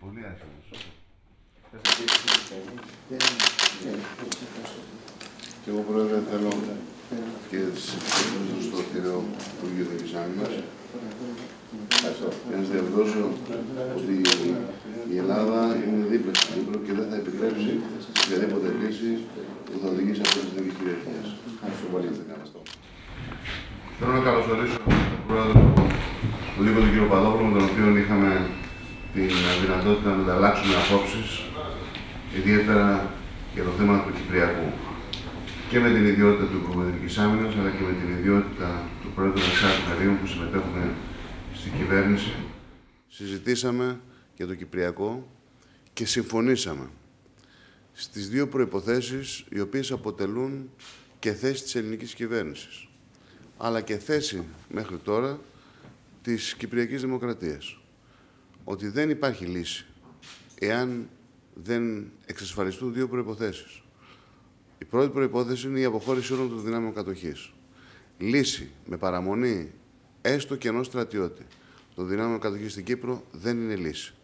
Πολύ άσχημος. Και εγώ πρόεδρε θέλω και συμπληρώσω στο κτίριο του Αγίου Δεκισάνινας για να σας διαβεβαιώσω ότι η Ελλάδα είναι δίπλα στην Κύπρο και δεν θα επιτρέψει οποιαδήποτε λύση που θα οδηγήσει αυτές τις δικές κυριαρχίες. Ευχαριστώ πολύ για την αυτό. Θέλω να καλωσορίσω τον πρόεδρο του Λίκο τον κύριο Παδόπουλο, με τον οποίο είχαμε την δυνατότητα να ανταλλάξουμε απόψεις, ιδιαίτερα για το θέμα του Κυπριακού. Και με την ιδιότητα του Υπουργού Εθνικής Άμυνας, αλλά και με την ιδιότητα του Πρόεδρου Εξάρτητου Μελίων που συμμετέχουν στην κυβέρνηση. Συζητήσαμε για το Κυπριακό και συμφωνήσαμε στις δύο προϋποθέσεις οι οποίες αποτελούν και θέση της ελληνικής κυβέρνησης αλλά και θέση μέχρι τώρα της Κυπριακής Δημοκρατίας. Ότι δεν υπάρχει λύση εάν δεν εξασφαλιστούν δύο προϋποθέσεις. Η πρώτη προϋπόθεση είναι η αποχώρηση όλων των δυνάμεων κατοχής. Λύση με παραμονή έστω και ενός στρατιώτη των δυνάμεων κατοχής στην Κύπρο δεν είναι λύση.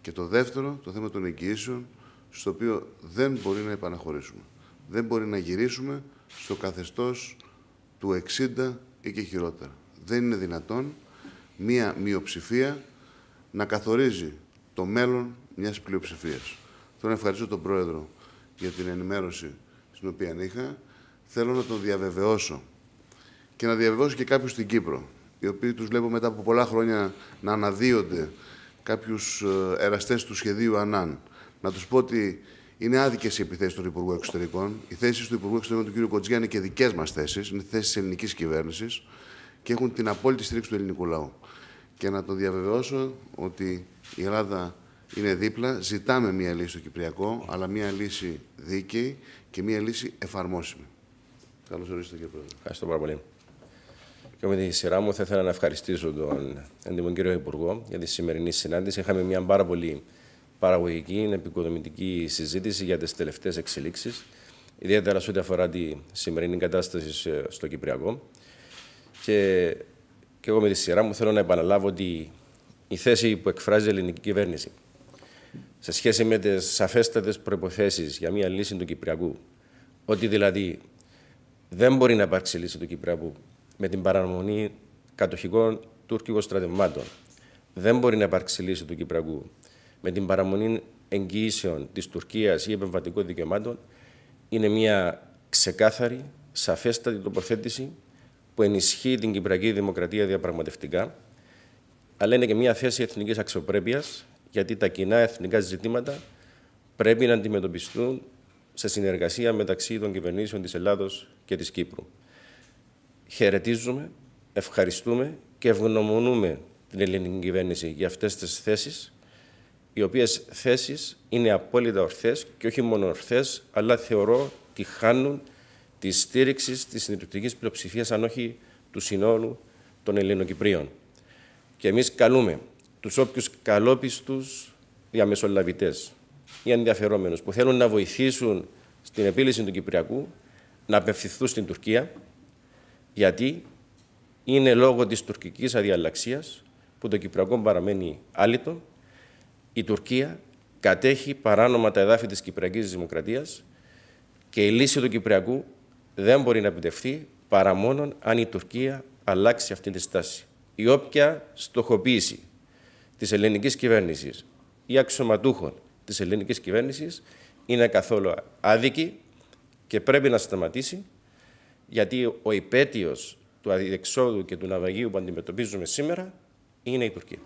Και το δεύτερο, το θέμα των εγγυήσεων, στο οποίο δεν μπορεί να επαναχωρήσουμε. Δεν μπορεί να γυρίσουμε στο καθεστώς του 60 ή και χειρότερα. Δεν είναι δυνατόν μία μειοψηφία να καθορίζει το μέλλον μιας πλειοψηφίας. Θέλω να ευχαριστήσω τον Πρόεδρο για την ενημέρωση στην οποία είχα. Θέλω να τον διαβεβαιώσω και να διαβεβαιώσω και κάποιους στην Κύπρο, οι οποίοι τους βλέπω μετά από πολλά χρόνια να αναδύονται κάποιους ε, εραστές του σχεδίου ΑΝΑΝ. Να τους πω ότι είναι άδικες οι επιθέσεις του Υπουργού Εξωτερικών. Οι θέσεις του Υπουργού Εξωτερικών του κ. Κοτζιά είναι και δικές μας θέσεις. Είναι θέσεις της ελληνικής κυβέρνησης και έχουν την απόλυτη στήριξη του ελληνικού λαού. Και να το διαβεβαιώσω ότι η Ελλάδα είναι δίπλα. Ζητάμε μία λύση στο Κυπριακό, αλλά μία λύση δίκαιη και μία λύση εφαρμόσιμη. Καλώς ορίσατε, κύριε Πρόεδρε. Ευχαριστώ πάρα πολύ. Και με τη σειρά μου θα ήθελα να ευχαριστήσω τον έντιμο κύριο Υπουργό για τη σημερινή συνάντηση. Είχαμε μια πάρα πολύ παραγωγική, επικοδομητική συζήτηση για τις τελευταίες εξελίξεις, ιδιαίτερα σε ό,τι αφορά τη σημερινή κατάσταση στο Κυπριακό. Και, και εγώ με τη σειρά μου θέλω να επαναλάβω ότι η θέση που εκφράζει η ελληνική κυβέρνηση σε σχέση με τις σαφέστατες προποθέσει για μια λύση του Κυπριακού, ότι δηλαδή δεν μπορεί να υπάρξει λύση του Κυπριακού με την παραμονή κατοχικών τουρκικών στρατευμάτων. Δεν μπορεί να υπάρξει λύση του Κυπριακού με την παραμονή εγγυήσεων της Τουρκίας ή επεμβατικών δικαιωμάτων είναι μια ξεκάθαρη, σαφέστατη τοποθέτηση που ενισχύει την Κυπριακή Δημοκρατία διαπραγματευτικά, αλλά είναι και μια θέση εθνικής αξιοπρέπειας, γιατί τα κοινά εθνικά ζητήματα πρέπει να αντιμετωπιστούν σε συνεργασία μεταξύ των κυβερνήσεων της Ελλάδος και της Κύπρου. Χαιρετίζουμε, ευχαριστούμε και ευγνωμονούμε την ελληνική κυβέρνηση για αυτές τις θέσεις οι οποίες θέσεις είναι απόλυτα ορθές και όχι μόνο ορθές, αλλά θεωρώ ότι χάνουν τη στήριξη της συντριπτικής πλειοψηφίας, αν όχι του συνόλου των Ελληνοκυπρίων. Και εμείς καλούμε τους όποιους καλόπιστους διαμεσολαβητές ή ενδιαφερόμενους που θέλουν να βοηθήσουν στην επίλυση του Κυπριακού να απευθυνθούν στην Τουρκία, γιατί είναι λόγω της τουρκικής αδιαλλαξίας που το Κυπριακό παραμένει άλυτο η Τουρκία κατέχει παράνομα τα εδάφη της Κυπριακής Δημοκρατίας και η λύση του Κυπριακού δεν μπορεί να επιτευχθεί παρά μόνο αν η Τουρκία αλλάξει αυτή τη στάση. Η όποια στοχοποίηση της ελληνικής κυβέρνησης ή αξιωματούχων της ελληνικής κυβέρνησης είναι καθόλου άδικη και πρέπει να σταματήσει γιατί ο υπέτειος του αδιεξόδου και του ναυαγίου που αντιμετωπίζουμε σήμερα είναι η Τουρκία.